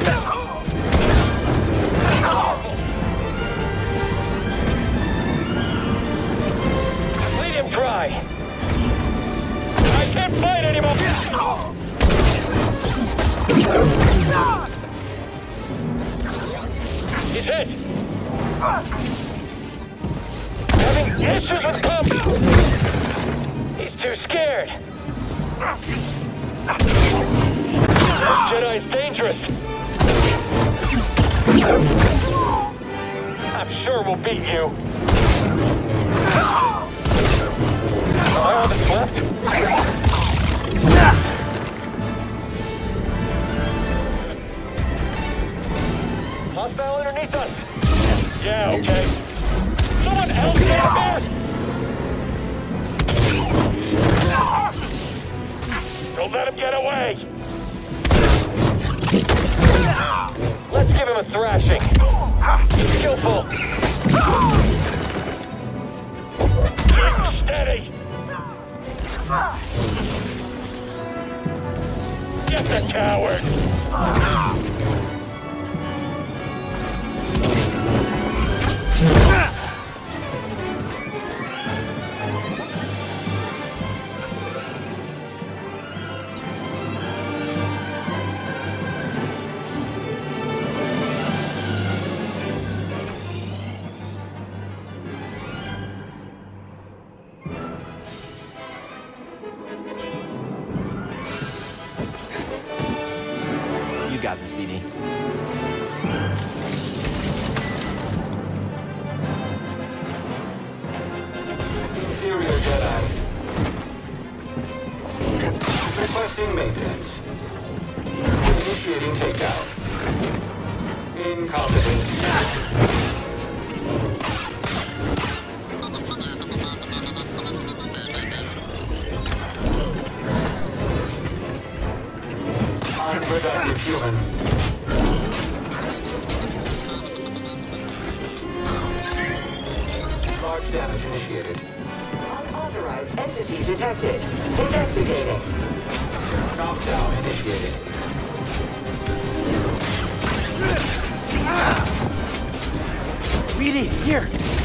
get Unproductive human. Large damage initiated. Unauthorized entity detected. Investigating. Knockdown initiated. BD, here!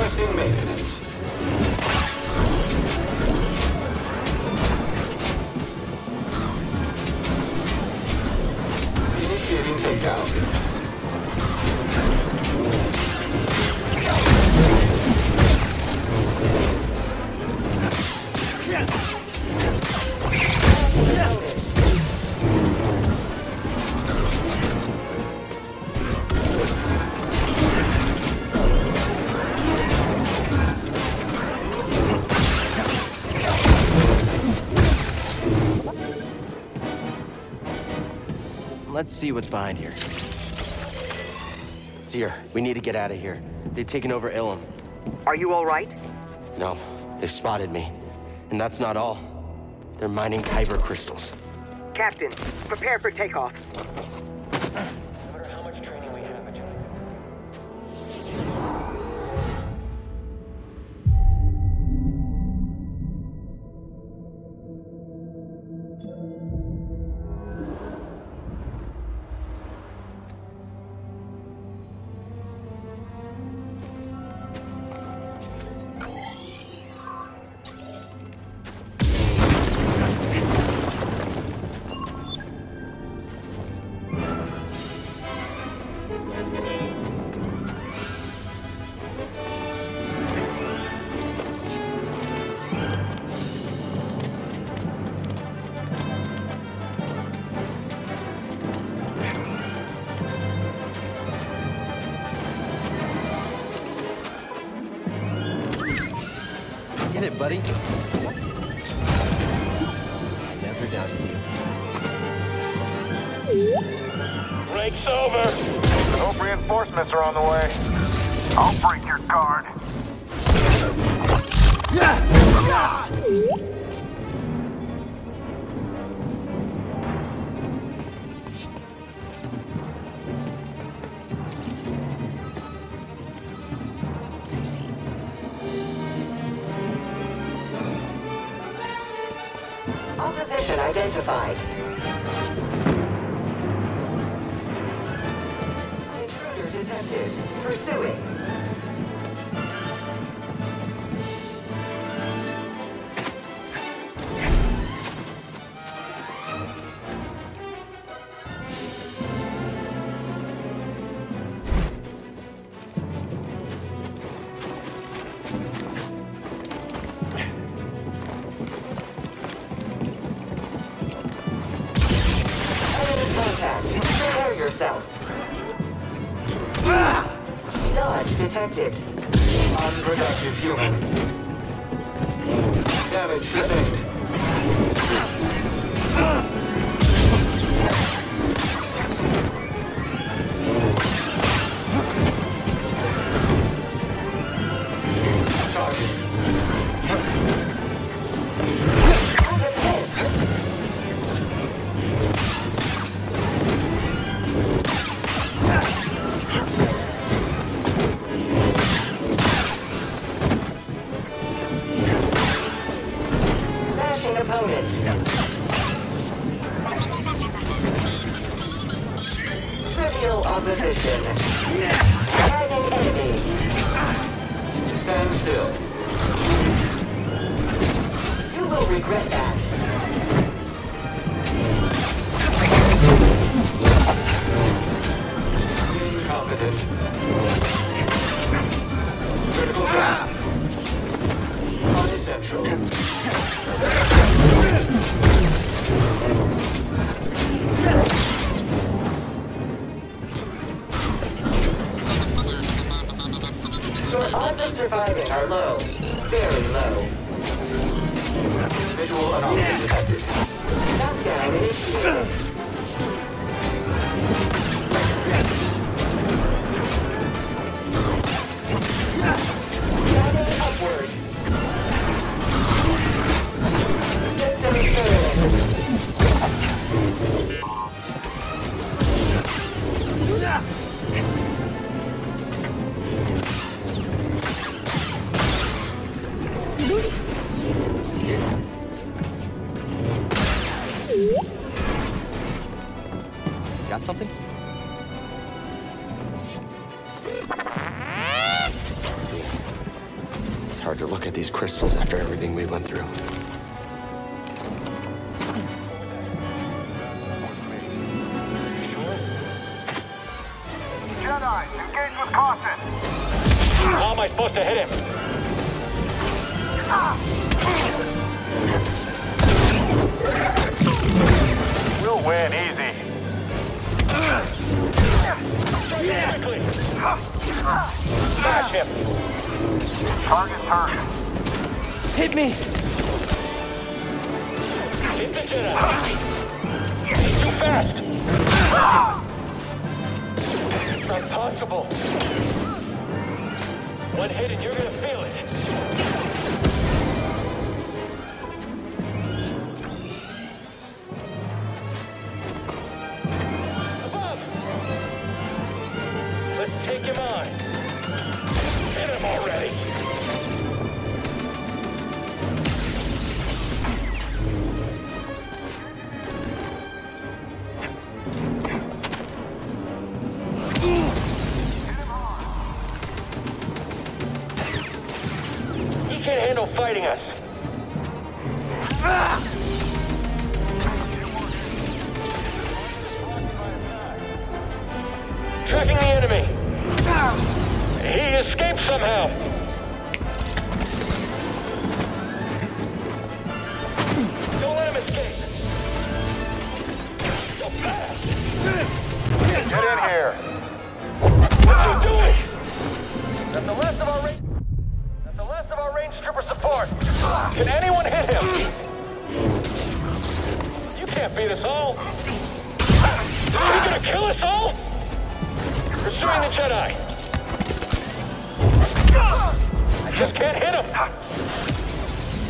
Requesting maintenance. Let's see what's behind here. Cere, we need to get out of here. They've taken over Ilum. Are you all right? No, they spotted me. And that's not all. They're mining kyber crystals. Captain, prepare for takeoff. Get it, buddy. Never doubted you. Break's over. Hope reinforcements are on the way. I'll break Opposition identified. Intruder detected. Pursuing. Detected. Unproductive human. Damage sustained. Opposition. Tagging enemy. Stand still. You will regret that. Your odds of surviving are low. Very low. Visual anomaly detected. Knockdown initiated. Scanning upward. Got something? It's hard to look at these crystals after everything we went through. Jedi, engage with caution. How am I supposed to hit him? We'll win easy. Quickly. Smash him. Target turned. Hit me! Hit the Jedi. He's too fast. It's not possible. One hit and you're gonna feel it. Fighting us. Tracking the enemy. He escaped somehow. Don't let him escape. Fast. Get in here. What's he doing? That's the last of our Can anyone hit him? You can't beat us all. Are you gonna kill us all? Pursuing the Jedi. I just can't hit him.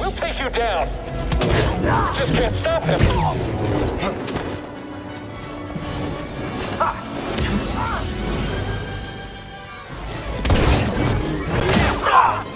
We'll take you down. Just can't stop him. Jedi's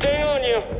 Stay on you.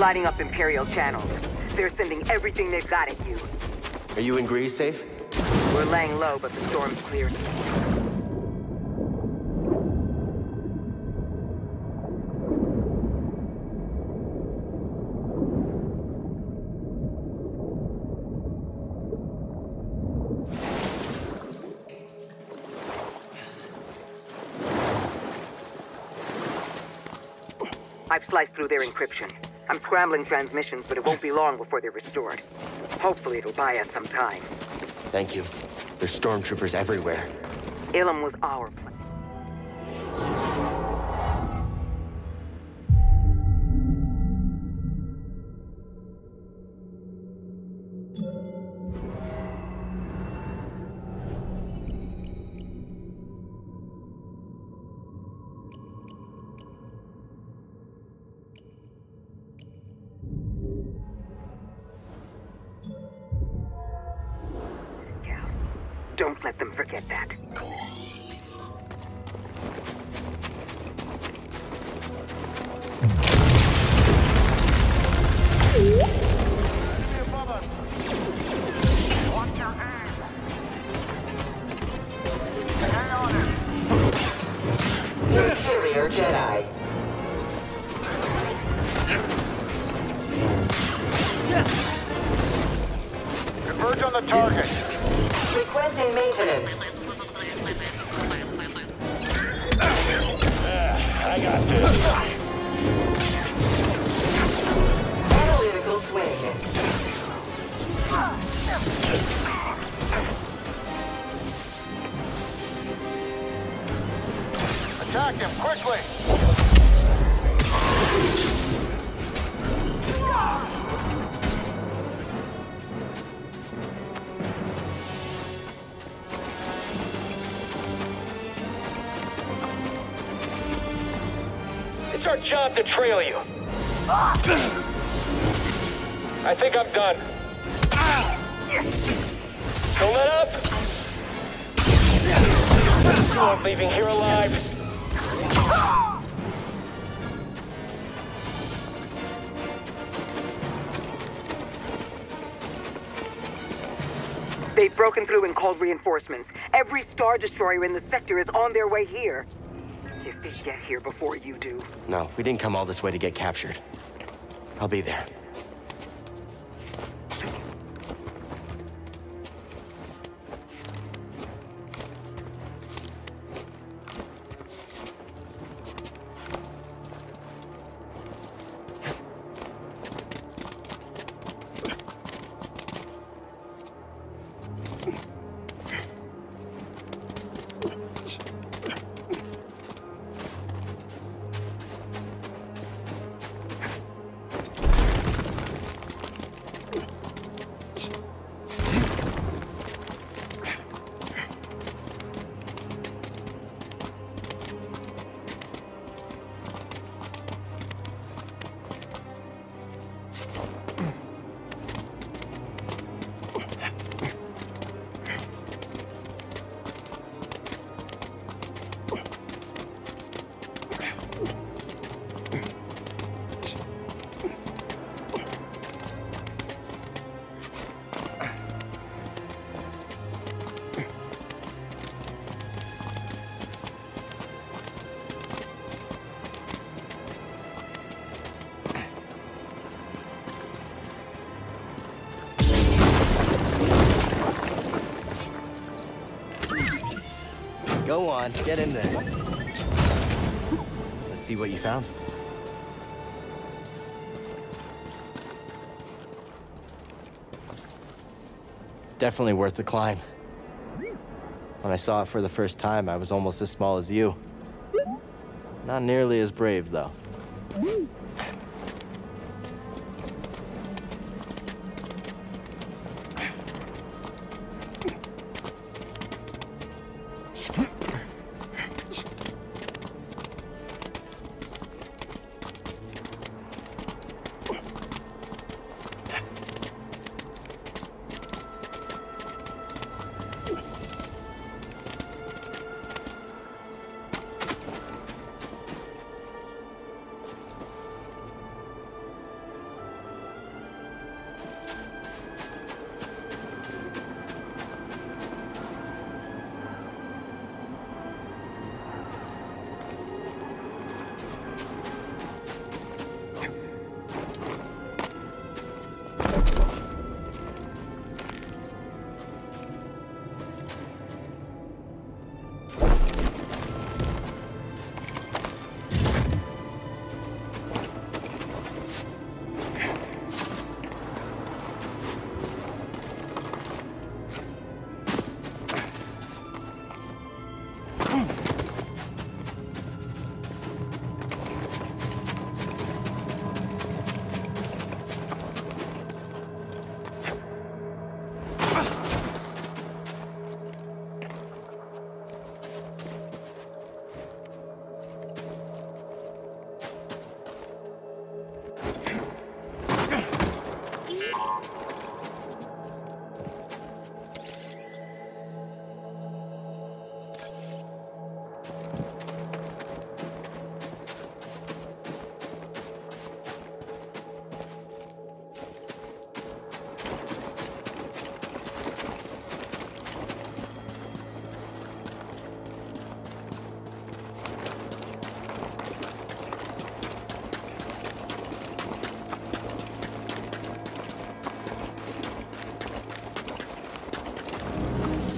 Lighting up Imperial channels. They're sending everything they've got at you. Are you in Greez safe? We're laying low, but the storm's cleared. I've sliced through their encryption. I'm scrambling transmissions, but it won't be long before they're restored. Hopefully it'll buy us some time. Thank you. There's stormtroopers everywhere. Ilum was our plan. Don't let them forget that. Watch your aim. Stay on it. Inferior Jedi. Converge on the target. Requesting maintenance. Ah, I got this. They've broken through and called reinforcements. Every Star Destroyer in the sector is on their way here. If they get here before you do. No, we didn't come all this way to get captured. I'll be there. Go on, get in there. Let's see what you found. Definitely worth the climb. When I saw it for the first time, I was almost as small as you. Not nearly as brave, though.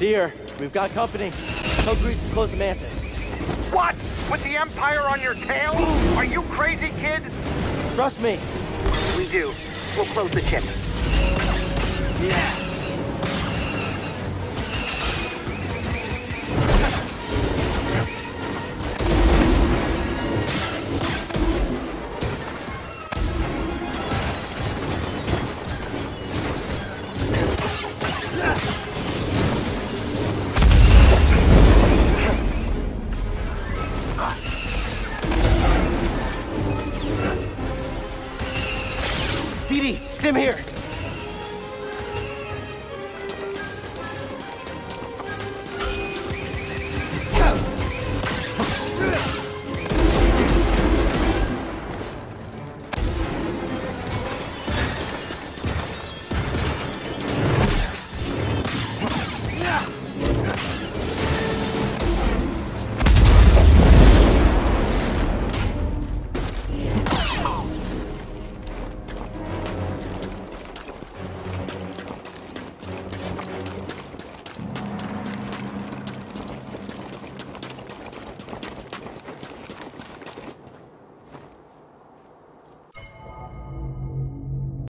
Cere, we've got company. Tell Greez to close the Mantis. What? With the Empire on your tail? Are you crazy, kid? Trust me. We do. We'll close the chip. Yeah.